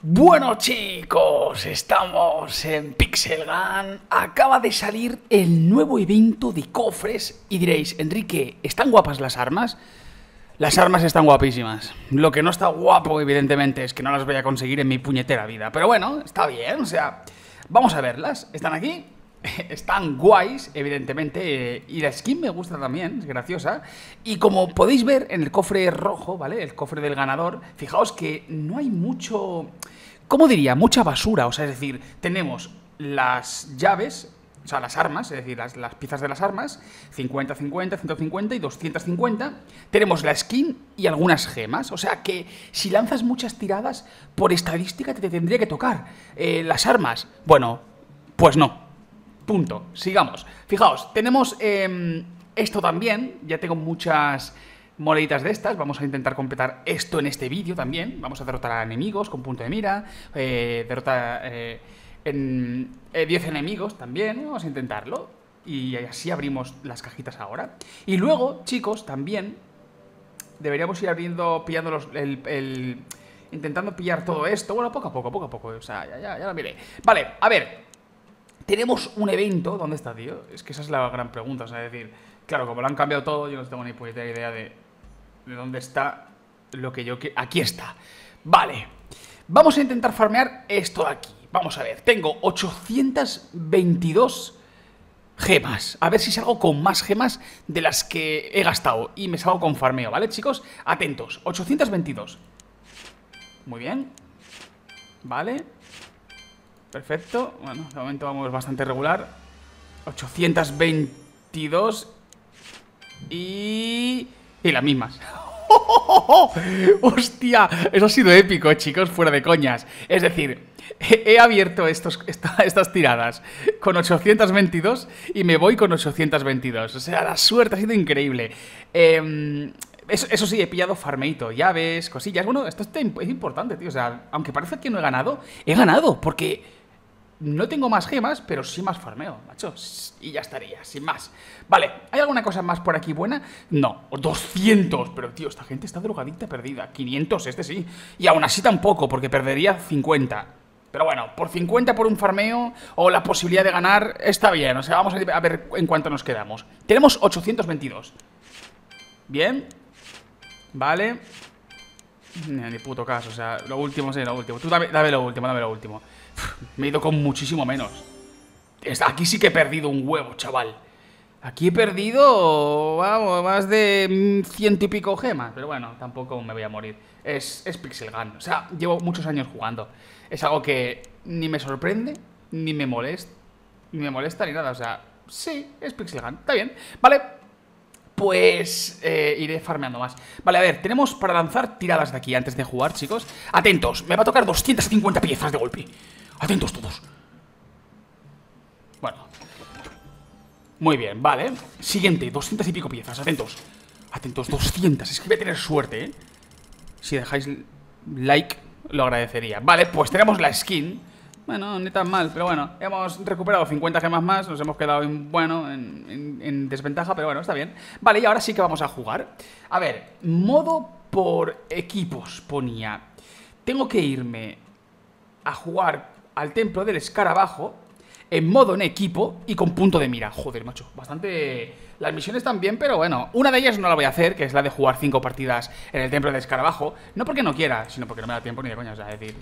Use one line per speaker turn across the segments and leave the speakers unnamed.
Bueno chicos, estamos en Pixel Gun. Acaba de salir el nuevo evento de cofres y diréis, Enrique, ¿están guapas las armas? Las armas están guapísimas. Lo que no está guapo, evidentemente, es que no las voy a conseguir en mi puñetera vida. Pero bueno, está bien, o sea, vamos a verlas. ¿Están aquí? Están guays, evidentemente, eh, y la skin me gusta también, es graciosa. Y como podéis ver en el cofre rojo, ¿vale? El cofre del ganador, fijaos que no hay mucho... ¿Cómo diría? Mucha basura, o sea, es decir, tenemos las llaves, o sea, las armas, es decir, las, las piezas de las armas, 50, 50, 150 y 250. Tenemos la skin y algunas gemas. O sea que si lanzas muchas tiradas, por estadística te, tendría que tocar. Eh, las armas, bueno, pues no. Punto. Sigamos. Fijaos, tenemos eh, esto también. Ya tengo muchas moneditas de estas. Vamos a intentar completar esto en este vídeo también. Vamos a derrotar a enemigos con punto de mira. Eh, derrotar eh, en 10 enemigos también. Vamos a intentarlo. Y así abrimos las cajitas ahora. Y luego, chicos, también deberíamos ir abriendo, pillando los, el, intentando pillar todo esto. Bueno, poco a poco, poco a poco. O sea, ya, ya lo miré. Vale, a ver. Tenemos un evento. ¿Dónde está, tío? Es que esa es la gran pregunta. O sea, es decir, claro, como lo han cambiado todo, yo no tengo ni puta idea de, de dónde está lo que yo... Que... Aquí está. Vale. Vamos a intentar farmear esto de aquí. Vamos a ver. Tengo 822 gemas. A ver si salgo con más gemas de las que he gastado. Y me salgo con farmeo, ¿vale, chicos? Atentos. 822. Muy bien. Vale. Perfecto. Bueno, de momento vamos bastante regular. 822. Y... Y las mismas. ¡Hostia! Eso ha sido épico, chicos, fuera de coñas. Es decir, he abierto estos, esta, estas tiradas con 822 y me voy con 822. O sea, la suerte ha sido increíble. Eh, eso, eso, sí, he pillado farmeito, llaves, cosillas. Bueno, esto es importante, tío. O sea, aunque parece que no he ganado, he ganado porque no tengo más gemas, pero sí más farmeo, macho. Y ya estaría, sin más. Vale, ¿hay alguna cosa más por aquí buena? No, 200. Pero, tío, esta gente está drogadicta perdida. 500, este sí. Y aún así tampoco, porque perdería 50. Pero bueno, por 50 por un farmeo o la posibilidad de ganar, está bien. O sea, vamos a ver en cuánto nos quedamos. Tenemos 822. Bien. Vale. Ni puto caso, o sea, lo último, sí, lo último. Tú dame, dame lo último, dame lo último. Me he ido con muchísimo menos. Aquí sí que he perdido un huevo, chaval. Aquí he perdido, vamos, más de ciento y pico gemas. Pero bueno, tampoco me voy a morir. Es, es Pixel Gun. O sea, llevo muchos años jugando. Es algo que ni me sorprende, ni me molesta, ni me molesta ni nada. O sea, sí, es Pixel Gun. Está bien. Vale, pues eh, iré farmeando más. Vale, a ver, tenemos para lanzar tiradas de aquí antes de jugar, chicos. Atentos, me va a tocar 250 piezas de golpe. Atentos todos. Bueno. Muy bien, vale. Siguiente, 200 y pico piezas, atentos. Atentos, 200. Es que voy a tener suerte, ¿eh? Si dejáis like, lo agradecería. Vale, pues tenemos la skin. Bueno, ni tan mal, pero bueno, hemos recuperado 50 gemas más, nos hemos quedado, en, bueno, en, en, en, desventaja, pero bueno, está bien. Vale, y ahora sí que vamos a jugar. A ver, modo por equipos ponía. Tengo que irme a jugar al templo del escarabajo en modo en equipo y con punto de mira. Joder, macho, bastante... Las misiones bien, pero bueno, una de ellas no la voy a hacer, que es la de jugar cinco partidas en el templo del escarabajo. No porque no quiera, sino porque no me da tiempo ni de coña, o sea, es decir...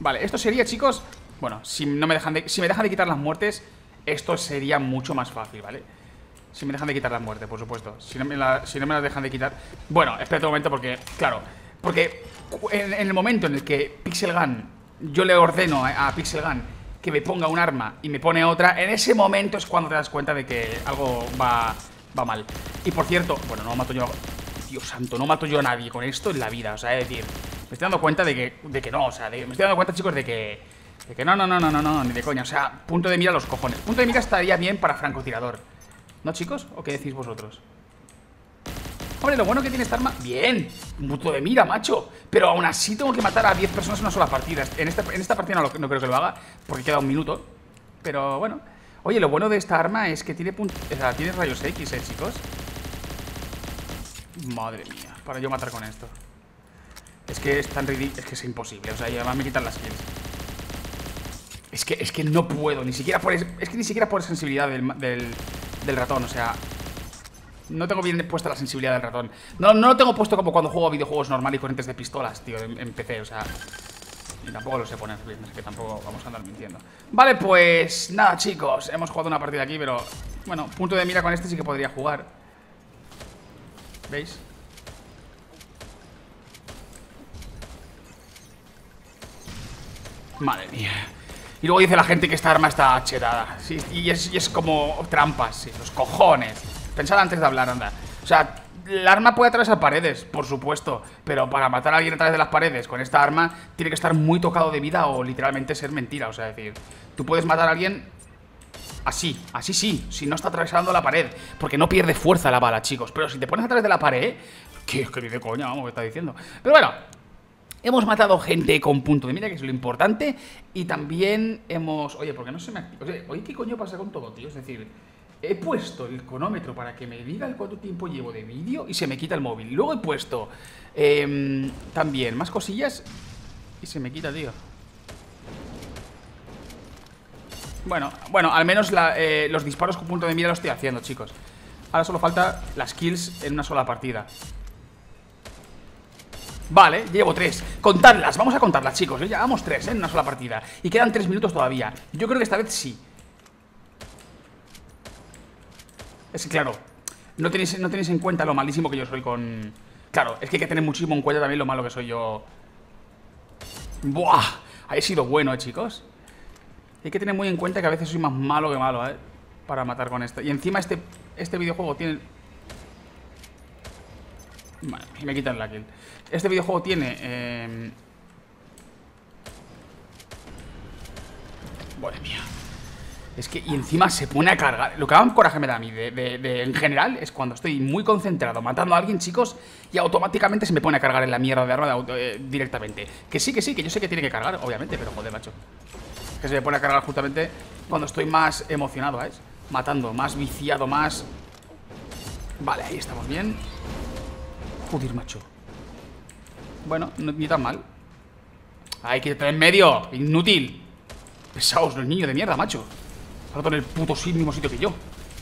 Vale, esto sería, chicos... Bueno, si, no me dejan de, si me dejan de quitar las muertes, esto sería mucho más fácil, ¿vale? Si me dejan de quitar las muertes, por supuesto. Si no me, si no las dejan de quitar... Bueno, espera un momento porque, claro, porque en, en el momento en el que Pixel Gun yo le ordeno a, a Pixel Gun que me ponga un arma y me pone otra, en ese momento es cuando te das cuenta de que algo va, mal. Y por cierto, bueno, no mato yo... Dios santo, no mato yo a nadie con esto en la vida, o sea, es decir, me estoy dando cuenta de que, de que no, o sea, de, me estoy dando cuenta, chicos, de que... De que no, no, no, no, no, no, ni de coña, o sea, punto de mira los cojones. Punto de mira estaría bien para francotirador. ¿No, chicos? ¿O qué decís vosotros? Hombre, lo bueno que tiene esta arma... ¡Bien! Punto de mira, macho Pero aún así tengo que matar a 10 personas en una sola partida En esta, en esta partida no, creo que lo haga Porque queda un minuto Pero bueno Oye, lo bueno de esta arma es que tiene punto... O sea, tiene rayos X, eh, chicos Madre mía Para yo matar con esto Es que es tan ridículo, es que es imposible, o sea, y además me quitan las kills. Es que, es que no puedo, ni siquiera por... Es, que ni siquiera por sensibilidad del, del, ratón, o sea... No tengo bien puesta la sensibilidad del ratón. No, no lo tengo puesto como cuando juego a videojuegos normal y corrientes de pistolas, tío, en, PC, o sea... Y tampoco lo sé poner es que tampoco vamos a andar mintiendo. Vale, pues nada, chicos, hemos jugado una partida aquí, pero... Bueno, punto de mira con este sí que podría jugar. ¿Veis? Madre mía. Y luego dice la gente que esta arma está chetada. Sí, y, es, como trampas, sí, los cojones. Pensad antes de hablar, anda. O sea, el arma puede atravesar paredes, por supuesto. Pero para matar a alguien a través de las paredes con esta arma, tiene que estar muy tocado de vida o literalmente ser mentira. O sea, es decir, tú puedes matar a alguien así, así sí, si no está atravesando la pared. Porque no pierde fuerza la bala, chicos. Pero si te pones a través de la pared, ¿qué, qué de coña, vamos, que está diciendo? Pero bueno, Hemos matado gente con punto de mira, que es lo importante. Y también hemos... Oye, ¿por qué no se me oye, ¿qué coño pasa con todo, tío? Es decir, he puesto el cronómetro para que me diga el cuánto tiempo llevo de vídeo y se me quita el móvil. Luego he puesto em, también más cosillas y se me quita, tío. Bueno, bueno, al menos eh, los disparos con punto de mira lo estoy haciendo, chicos. Ahora solo falta las kills en una sola partida. Vale, llevo tres Contadlas, vamos a contarlas, chicos llevamos tres, ¿eh? En una sola partida Y quedan tres minutos todavía Yo creo que esta vez sí Es claro no tenéis, no tenéis en cuenta lo malísimo que yo soy con... Claro, es que hay que tener muchísimo en cuenta también lo malo que soy yo Buah Ha sido bueno, ¿eh, chicos? Hay que tener muy en cuenta que a veces soy más malo que malo, ¿eh? Para matar con esto Y encima este, este videojuego tiene... Vale, me quitan la kill este videojuego tiene... Eh... Madre mía. Es que, y encima se pone a cargar. Lo que más coraje me da a mí, de, en general, es cuando estoy muy concentrado matando a alguien, chicos, y automáticamente se me pone a cargar en la mierda de arma eh, directamente. Que sí, que sí, que yo sé que tiene que cargar, obviamente, pero joder, macho. Que se me pone a cargar justamente cuando estoy más emocionado, ¿sabes? Matando, más viciado, más... Vale, ahí estamos bien. Joder, macho. Bueno, ni tan mal Hay que en medio, inútil Pesaos los niños de mierda, macho Ahora en el puto mismo sitio que yo.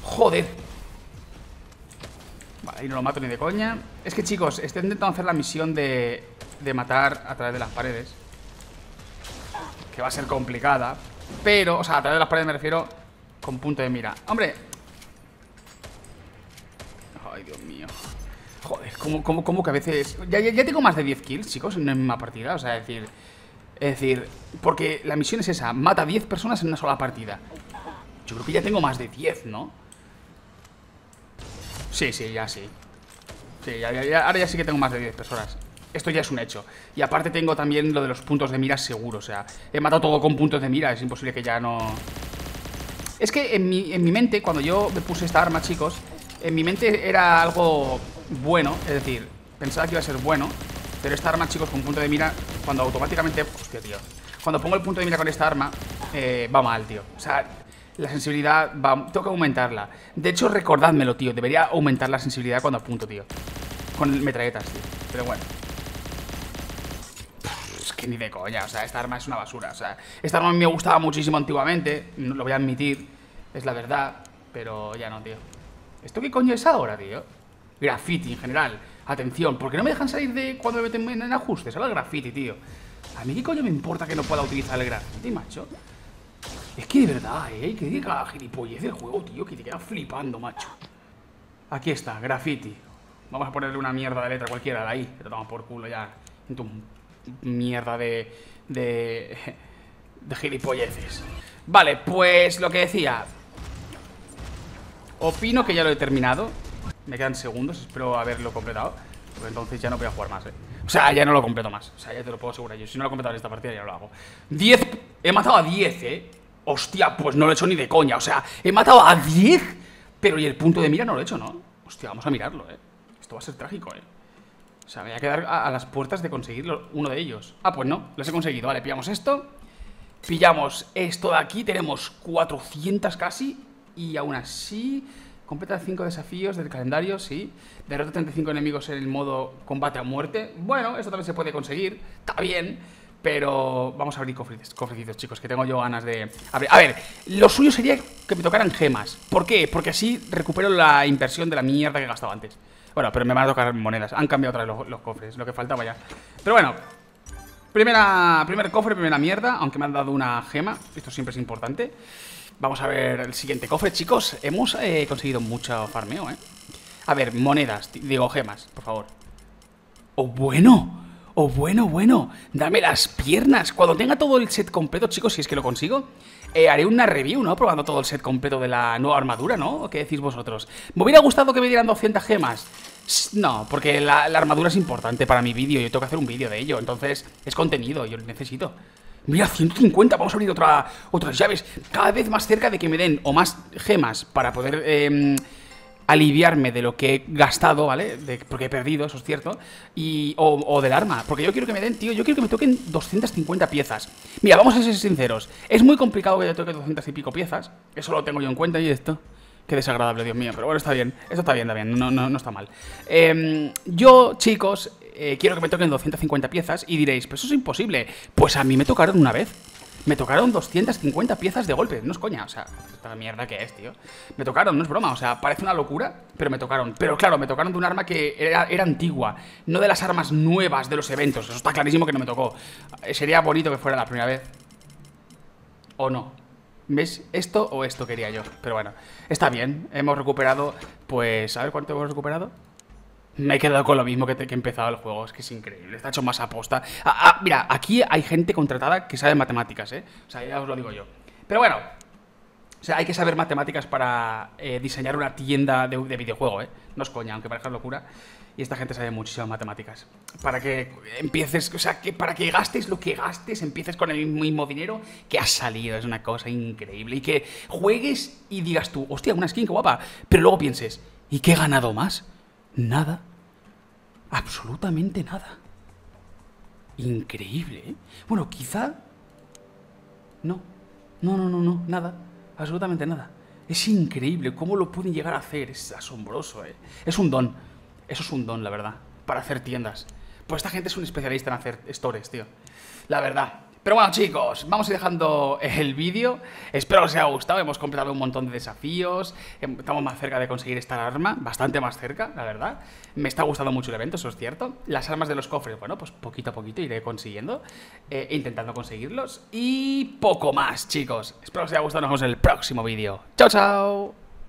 Joder. Vale, ahí no lo mato ni de coña. Es que chicos, estoy intentando hacer la misión de De matar a través de las paredes. Que va a ser complicada. Pero, o sea, a través de las paredes me refiero Con punto de mira. Hombre. Ay, Dios mío. Joder, ¿cómo, cómo, que a veces... Ya, ya, tengo más de 10 kills, chicos, en una partida, o sea, es decir... Es decir, porque la misión es esa, mata a 10 personas en una sola partida. Yo que ya tengo más de 10, ¿no? Sí, sí, ya sí. Sí, ahora ya sí que tengo más de 10 personas. Esto ya es un hecho. Y aparte tengo también lo de los puntos de mira seguro, o sea, he matado todo con puntos de mira, es imposible que ya no... Es que en mi, en mi mente, cuando yo me puse esta arma, chicos, en mi mente era algo bueno, es decir, pensaba que iba a ser bueno, pero esta arma, chicos, con punto de mira, cuando automáticamente... Hostia, tío. Cuando pongo el punto de mira con esta arma, eh, va mal, tío. O sea, la sensibilidad va... Aumentarla. De hecho, recordádmelo, tío. Debería aumentar la sensibilidad cuando apunto, tío. Con metralletas, tío. Pero bueno. Es que ni de coña. O sea, esta arma es una basura. O sea, esta arma me gustaba muchísimo antiguamente. No lo voy a admitir. Es la verdad. Pero ya no, tío. ¿Esto qué coño es ahora, tío? Graffiti en general. Atención, ¿por qué no me dejan salir de cuando me meten en ajustes? Ahora el graffiti, tío. A mí qué coño me importa que no pueda utilizar el graffiti, macho. Es que de verdad, ¿eh? Que diga gilipollez del juego, tío, que te queda flipando, macho. Aquí está, graffiti. Vamos a ponerle una mierda de letra cualquiera de ahí. Te toma por culo ya. En tu mierda de... de... de gilipolleces. Vale, pues lo que decía. Opino que ya lo he terminado. Me quedan segundos, espero haberlo completado Porque entonces ya no voy a jugar más, eh O sea, ya no lo completo más O sea, ya te lo puedo asegurar yo Si no lo he completado en esta partida ya lo hago 10, he matado a 10, eh Hostia, pues no lo he hecho ni de coña O sea, he matado a 10 Pero y el punto de mira no lo he hecho, ¿no? Hostia, vamos a mirarlo, eh Esto va a ser trágico, eh O sea, me voy a quedar a, las puertas de conseguir uno de ellos Ah, pues no, los he conseguido Vale, pillamos esto Pillamos esto de aquí Tenemos 400 casi Y aún así Completa 5 desafíos del calendario, sí. Derrota 35 enemigos en el modo combate a muerte. Bueno, eso también se puede conseguir. Está bien. Pero vamos a abrir cofrecitos, chicos, que tengo yo ganas de... Abrir. A ver, lo suyo sería que me tocaran gemas. ¿Por qué? Porque así recupero la inversión de la mierda que he gastado antes. Bueno, pero me van a tocar monedas. Han cambiado otra vez los, cofres, lo que faltaba ya. Pero bueno, primera, primer cofre, primera mierda, aunque me han dado una gema. Esto siempre es importante. Vamos a ver el siguiente cofre, chicos. Hemos eh, conseguido mucho farmeo, ¿eh? A ver, monedas, digo gemas, por favor. ¡Oh, bueno! ¡Oh, bueno, bueno! ¡Dame las piernas! Cuando tenga todo el set completo, chicos, si es que lo consigo, eh, haré una review, ¿no? Probando todo el set completo de la nueva armadura, ¿no? ¿Qué decís vosotros? ¿Me hubiera gustado que me dieran 200 gemas? No, porque la, armadura es importante para mi vídeo. Yo tengo que hacer un vídeo de ello. Entonces, es contenido, yo lo necesito. Mira, 150, vamos a abrir otra, otras llaves. Cada vez más cerca de que me den o más gemas para poder... Eh, aliviarme de lo que he gastado, ¿vale? porque he perdido, eso es cierto. Y, o, del arma. Porque yo quiero que me den, tío, yo quiero que me toquen 250 piezas. Mira, vamos a ser sinceros. Es muy complicado que yo toque 200 y pico piezas. Eso lo tengo yo en cuenta y esto. Qué desagradable, Dios mío. Pero bueno, está bien. Esto está bien, está bien. No, no, no está mal. Em, yo, chicos, eh, quiero que me toquen 250 piezas y diréis, pues eso es imposible. Pues a mí me tocaron una vez. Me tocaron 250 piezas de golpe. No es coña, o sea, esta mierda que es, tío. Me tocaron, no es broma, o sea, parece una locura, pero me tocaron. Pero claro, me tocaron de un arma que era, antigua, no de las armas nuevas de los eventos. Eso está clarísimo que no me tocó. Sería bonito que fuera la primera vez. O no. ¿Ves? Esto o esto quería yo. Pero bueno, está bien. Hemos recuperado, pues, a ver cuánto hemos recuperado. Me he quedado con lo mismo que, he empezado el juego. Es que es increíble. Está hecho más aposta. Ah, ah, mira, aquí hay gente contratada que sabe matemáticas, ¿eh? O sea, ya os lo digo yo. Pero bueno. O sea, hay que saber matemáticas para eh, diseñar una tienda de, videojuego, ¿eh? No es coña, aunque parezca locura. Y esta gente sabe muchísimas matemáticas. Para que empieces, o sea, que para que gastes lo que gastes, empieces con el mismo dinero que has salido. Es una cosa increíble. Y que juegues y digas tú, hostia, una skin, qué guapa. Pero luego pienses, ¿y qué he ganado más? Nada. Absolutamente nada. Increíble, ¿eh? Bueno, quizá... No. No, no, no, no. Nada. Absolutamente nada. Es increíble cómo lo pueden llegar a hacer. Es asombroso, ¿eh? Es un don. Eso es un don, la verdad. Para hacer tiendas. Pues esta gente es un especialista en hacer stores, tío. La verdad. Pero bueno chicos, vamos a ir dejando el vídeo. Espero que os haya gustado, hemos completado un montón de desafíos. Em, Estamos más cerca de conseguir esta arma Bastante más cerca, la verdad. Me está gustando mucho el evento, eso es cierto. Las armas de los cofres, bueno, pues poquito a poquito iré consiguiendo eh, Intentando conseguirlos. Y poco más chicos. Espero que os haya gustado, nos vemos en el próximo vídeo. Chao, chao